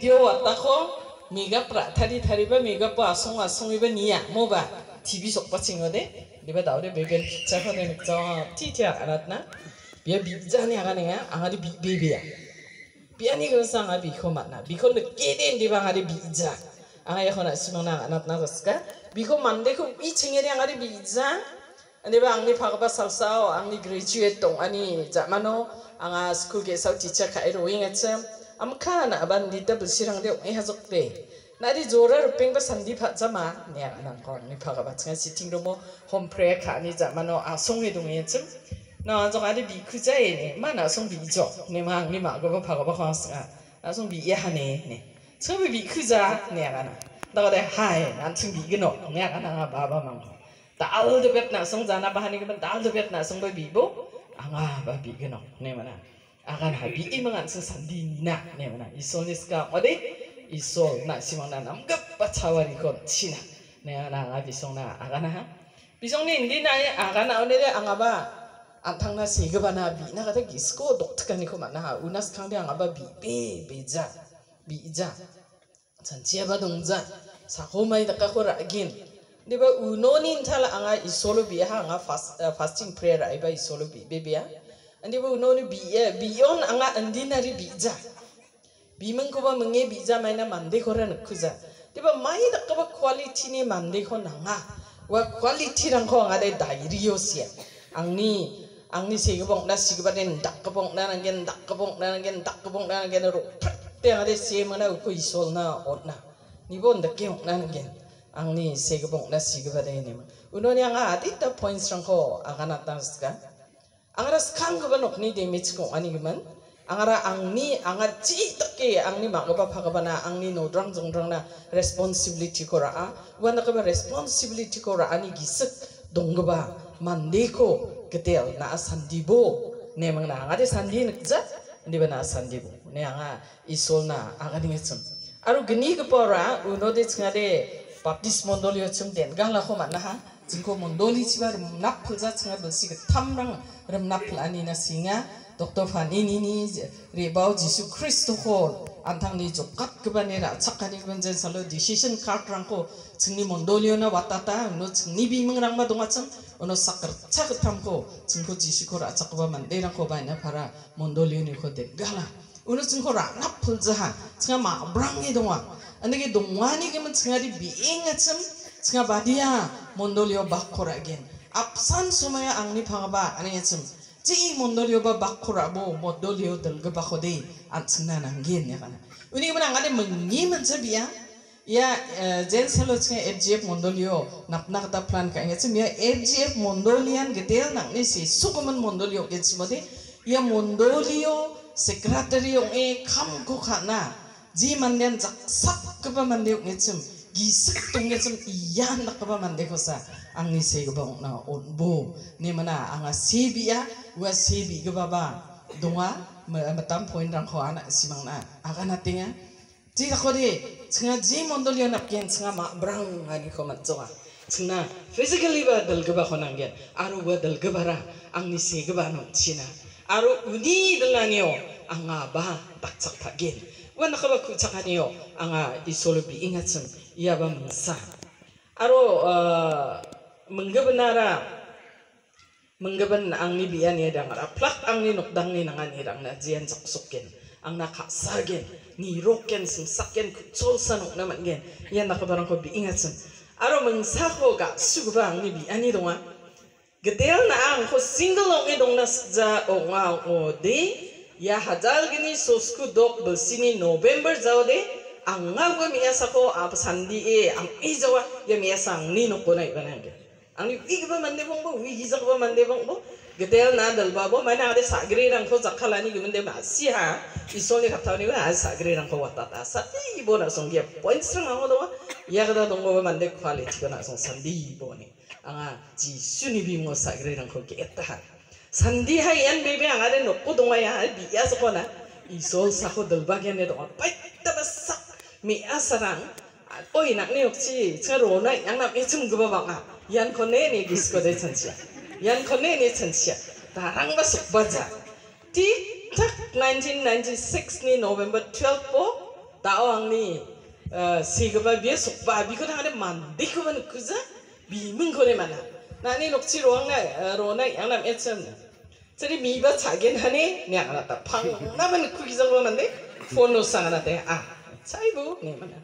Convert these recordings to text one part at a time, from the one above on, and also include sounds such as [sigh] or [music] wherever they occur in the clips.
video atako miga prathari thari ba miga pa asong asong iba niya mo ba TV sok pa singo de diba daw de beben pizza ko de nikto titi ạ, na bia pizza ni aga nga aga di bebe ya bia ni ko sang abi ko mat na bi ko ne keden diba aga di pizza aga ya ko na simang na arat na kaska bi ko mande ko i chinge de aga di pizza Aniba angni phagba salsao angni graduate tong ani jamano anga school ge sau teacher khai roing atsam am kha na ban di ta busirang de e hazok pe na di zora rupeng ba sandi pha chama ne na ko ni pha ga ba chang sitting room home prayer kha ni ja mano a song e dong e cham na zo ga di bi khu ja e ne ma na song bi jo ne ma ni ma go ba pha ga ba khang sa na song bi ye ha ne ne chwe bi khu ja ne ga na da ga de hai na ching bi ge no ne ga na ba ba mang ta al de bet na song ja na ba ha ni ga ta al de bet na song ba bi bo anga ba bi gano ne mana akan habi imangan sa sandi na ne mana isol ni ska ode isol na simang na gap pa chawari ko china ne ana nga bisong na akan ha. Bisong ni hindi na akan na one anga ba antang na sige ba na bi na kata gisko doktka ni ko mana ha unas kang de anga ba bi be beja bi ja. Chan chia ba dong ja. Sa ko mai da ka ko ra again ba unonin thala anga isolo bi ha. Anga fast fasting prayer ai ba isolo bi. Be andi ba unoni bi ya biyon anga andinari bi ja bi meng ko ba menge bi ja mai na mande ko ra di ba mai da ka ba quality ni mande ko nanga wa quality rang ko anga dai dairio sia. Angni angni se ko bong na si ko ba den dak ko bong na ngen dak ko bong na ngen dak ko bong na ngen ro te anga de se mana ko isol na ot na. Ni bon da ke na ngen angni segebong na sigabade ni ma unoni anga adita points rangko agana taska angara skang gaba nokni damage ko ani gaman angara angni anga chi takke angni magaba phagabana angni no drang jong drang na responsibility ko ra wana responsibility ko ra ani gisak donggaba mande ko ketel na sandibo ne mang na anga de sandi nakja ndi bana sandibo ne anga isol na aga dingetsum aru gni uno de chngade baptist mondoli chum den gala ko man ha jingko mondoli chiba rum nap phulja chinga belsi ga thamrang rum nap phulani na singa dr fan ini ni rebau jisu christ ko antang ni jo kat ke bane ra chakani benjen salo decision card rang ko chingni mondoli na watata no chingni bimeng rang ma donga chang ono sakar chak tham ko jingko jisu ko ra chakba man de rang ko ba para mondoli ni ko de gala. Uno jingko ra nap phulja ha ma brang ni donga andage dongwani kemen tsngari biing atsem tsenga badia mondolio bakora again. Apsan sumaya angni phangaba ani atsem ji mondolio ba bakora bo mondolio dalga bakhode atsna nangin ya kana. Uni kemen angade mengi mensabiya ya jen selo tsenga FGF mondolio napna kata plan ka ngatsem ya FGF mondolian gedel nangni si sukuman mondolio getsmode ya mondolio secretary e kham ko khana ji manden jak sak mande uk ngecem gisak tung ngecem iyan nak kaba mande kosa ang ni se kaba na on bo ne mana anga sebi ya? Wa sebi kaba ba donga matam point rang ko ana simang na. Aga na tinga. Ji ko de chinga ji mondol yo nap ken chinga ma brang ani ko mat zonga physically ba dal kaba ko nangen aru wa dal kaba ra? Ang ni se kaba no china aru uni dalangyo anga ba takchak thagen wan nakaba ku chakaniyo anga isolo bi ingatsum iyaba mangsa aro menggabenara menggaben angni biyan ya dangara plak angni nokdang ni nangan hirang na jian saksukken ang nakasagen ni roken sumsaken kutsol sanok naman gen. Yan nakabarang ko bi ingatsum aro mangsa ko ga suguba angni biyan donga gedel na ang ko single ong idong nasja o nga o de. Ya hajal gini sosku dok bersini November jauh de angga gue miasa ko apa sandi e ang i jawa ya miasa ang ni no ko na iba nangge ang ni wi ba mande bong bo wi hisa ba mande bong bo gedel na dal ba bo mana ade sagre rang ko zakhalani gue mande ma si ha isole kapta ni ba sagre rang ko watata sa ti bo na song ya points rang ang do ya kada dong bo mande quality ko na song sandi bo ni anga ji suni bi mo sagre rang ko ke sandi ha yan bebe ang ada no ko donga ya biya so kona isol sa ko dal bagyan ne donga pai ta basak mi asarang. Oi nak ne okchi charo na yang na me chum gba banga yan ko ne ne gis ko de chancha yan ko ne ne chancha tarang ba sok baja. Ti tak 1996 ni November 12 po tao angni sigaba biya sukpa biko na ngade mandi ko man kuza bimung kore mana. Nani nokchi roang na rona yang nam etsam na. Jadi miba chagen hane ne angana ta pang na man kugi jang man de phone no sang na te ah. chaibu ne mana iba ba iba bibzo ko চাইবো নে মানে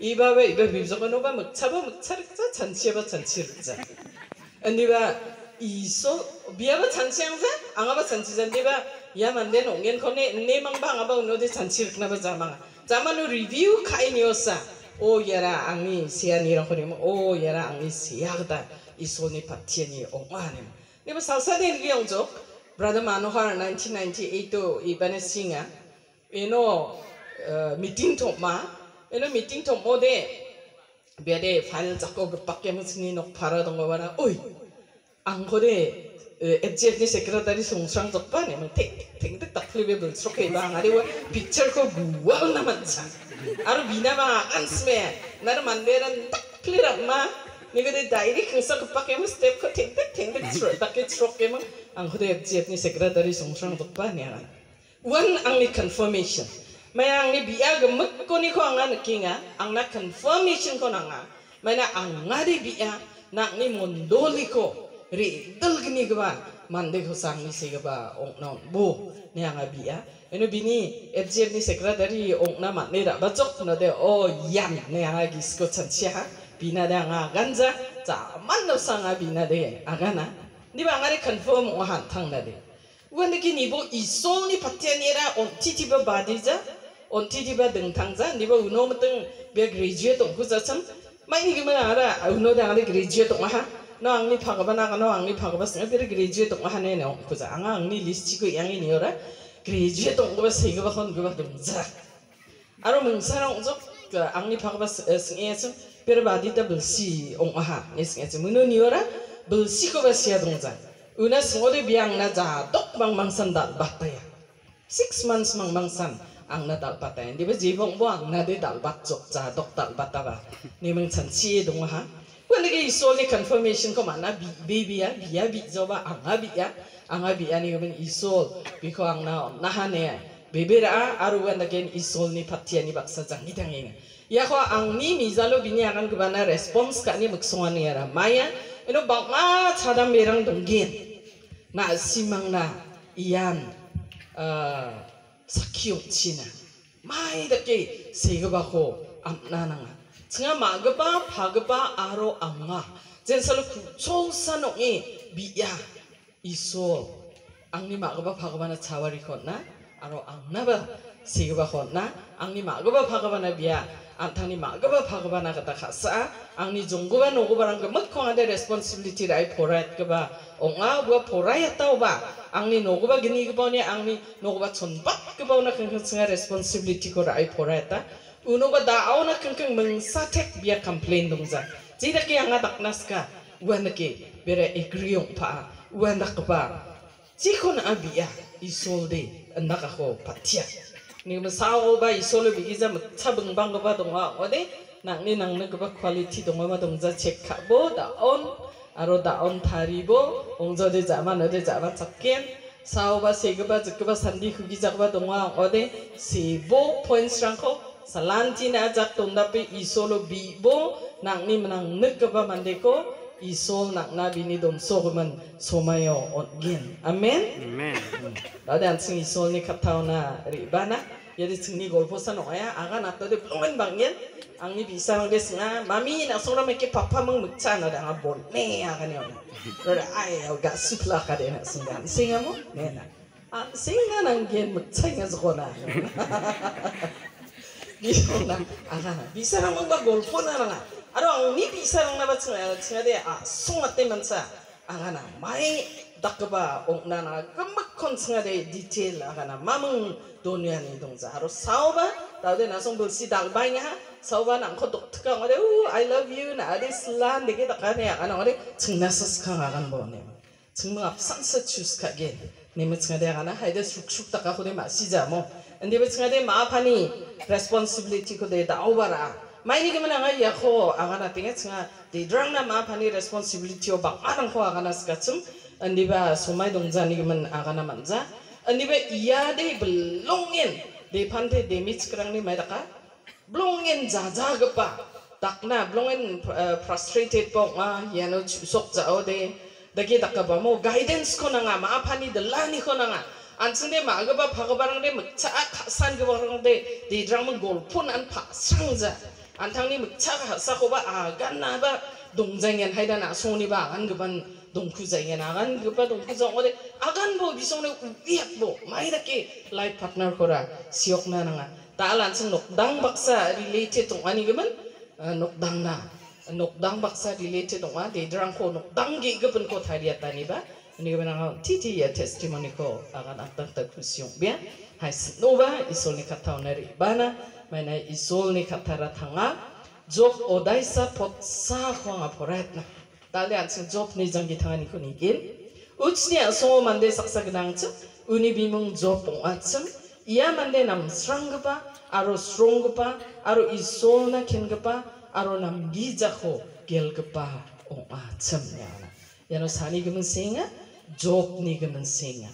এইভাবে এইবার বিজকনোবা মকছাবো মকছা রেখছা ছানছিয়াবা ছানছি রেখছা আন্দিবা ইসো বিয়াবা ছানছি আংজা আঙাবা ছানছি জান্দিবা ইয়া মানদে নঙ্গেন খনে নে মাংবা আঙাবা উনোদে ছানছি রেখনাবা জামাঙা জামানো রিভিউ খাইনিওসা ও ইয়ারা আংনি সিয়ানি রখনিম ও ইয়ারা আংনি সিয়াগদা ইসোনি পাতিয়ানি অমানিম নেবা সালসাদে রিয়ংজক ব্রাদার মানোহার নাইনটিন নাইনটি এইটো ইবানে সিংয়া এনো 얘라 앙니 시안이랑 그러면 오 얘라 앙니 시야다 이 손이 파티니 옹아네 네버 살사데 리용조 브라더 마노하르 1998도 이번에 싱아 에노 미팅 토마 에노 미팅 토모데 비아데 파일 잡고 그 밖에 무슨 이 파라던 거 봐라 오이 앙고데 FGF니 세크레타리 송상 덕반 emang tek tek tek tak flibe bel stroke bang ari wa picture ko gua na mancha aru bina ba ansme nar manderan tak clear ma niga de diary kungsa ko pakai mu step ko tek tek tek tek stroke tak ke Mayang ni biya gemuk kuni ko ang kinga, ang na confirmation ko nanga, nga. Ang ngari biya, na ni mondoli ko. Ri dal gini gaba, mandi ko sang ni si gaba, ong non bu, ni ang biya. Eno bini, FGF ni sekretary ong na mat ni rak bacok na de, oh yan, ni ang agis ko chan siya. Bina de ang aganja, zaman no sang a bina de, agana. ni ba ang confirm o hantang na de. wanda ki ni bo isol ni patya ni ra on titi ba ba di ja on titi ba deng thang ja ni ba uno mteng be graduate ong ku za cham mai ni gi ma ara uno da ngari graduate ong ha 너 앙리 파가바 나가 너 앙리 파가바 생각 베르 그레주에 동거 하네 너 그자 앙아 앙리 리스치고 양이 니어라 그레주에 동거 세가 바콘 그바 동자 아로 뭉사랑 오죠 그 앙리 파가바 승에서 베르 바디다 불시 옹아하 네승에서 문어 니어라 불시 거바 시야 동자 una sngode biang na ja dok bang mangsan dal bataya. Six months mang mangsan ang na dal bataya. Di ba jibong bo ang na de dal bat jok ja dok dal ni mang chan chi dong ha. Wala kay isol ni confirmation ko mana baby ya biya bi zoba anga bi ya. Anga bi ani gamen isol biko ang na nahane baby ra aru wala kay isol ni patia ni baksa jang ni tangeng ya ko ang ni mizalo bini akan kubana response ka ni magsongan ni maya ino bangma chadam merang donggin na simang na iyan uh, sakyong china mai dake sega bako amna nanga. Tsenga magaba phagaba aro anga jen salo chosanongi biya iso. Angni magaba phagaba na chawari khonna aro angna ba. Sigaba khonna angni magaba phagaba na biya antangni magaba phagaba na kata khasa. Angni jonggoba nogoba rang mak khongade responsibility rai porat gaba onga bua porai tau ba angni nogoba gini gaba ni angni nogoba chonbat gaba na khang khang responsibility ko rai porat ta uno ba da au na keng keng meng sa tek bia complain dong za. Jida anga dak nas ka wan ke bere agree ong pa wan dak pa ji kon abia isol de anda ka ko patia ni ma sa o ba isol bi gi za ma cha beng bang ba dong wa ode nang ni nang ne ba quality dong ma dong za check ka bo da on aro da on thari bo ong zo de za ma no de za ma chakken sao ba se ga ba zik ba sandi khu gi za ba dong wa ode se bo points rang ko salantina jak tondape isolo bibo nak ni menang nekaba mandeko isol nak na bini dom sogeman somayo ongin amen? Amen. [laughs] Dada ansing isol ni katau na. ribana jadi sini golposan oya aga nato de blomen bangyen angni bisa mang des nga mami na sora meke papa mang mukcha na da nga bon ne aga ne ona rada ai ga supla ka de na singa singa mo ne na ah singa nang gen mukcha nga zona bisa na aga bisa nang magba golpo na nga aro ang ni bisa nang nabat singa singa de ah sungate mansa aga na mai dakba ong na na gamak kon singa de detail aga na mamang donya ni dongza aro saoba tawde na song bulsi dalbanya saoba nang ko dok tka ngode u i love you na ade slan de ge dakane aga na ngode chingna saska aga bo ne chingma sansa chus ka ge ne mu chingade aga na haide suk suk taka khode ma sija mo ande be chingade ma phani responsibility ko de da obara mai ni ge mana ga ya ko. Aga na tinga chinga de drang na ma phani responsibility o ba arang ko aga na andi ba sumai dong jani gemen agana manja andi ba iya de belongin. De pante de mits kerang ni mai daka belongin jaja gepa. Takna belongin eh, frustrated pong ah yano sok jao de. Dagi daka ba mo guidance ko nanga ma apani de lani ko nanga. Ansende ma agaba phagabarang de mcha khasan gebarang de. De drama golpunan golpun an pha sangja antangni mcha khasa ko ba agana ba. Dongjangen haidana soni ba an gaban 자 안탕니 묵차 하사고바 아간나바 동장엔 하이다나 소니바 안 그반 동쿠자엔 아간 그바 동쿠정 어데 아간 보 비송네 우비약 보 마이다께 라이프 파트너 코라 시옥나나가 딸안승 녹당 박사 릴레이트 동아니 그만 녹당나 녹당 박사 릴레이트 동아 디드랑코 녹당기 그분 코 타리아타니바 ini benang titi ya testimoni ko akan atang tak kusiung biar hai nova isol ni kata oneri bana mana isol ni kata ratanga job odaisa potsa ko ngaporet na tali ansing job ni jang kita ni ko nigil uchni aso mande saksa genang chu uni bimung job pong atsam ia mande nam strangpa aro strongpa aro isol na kengpa aro nam gijako gelgpa ong atsam ya yano sani gemen singa job ni gemen singa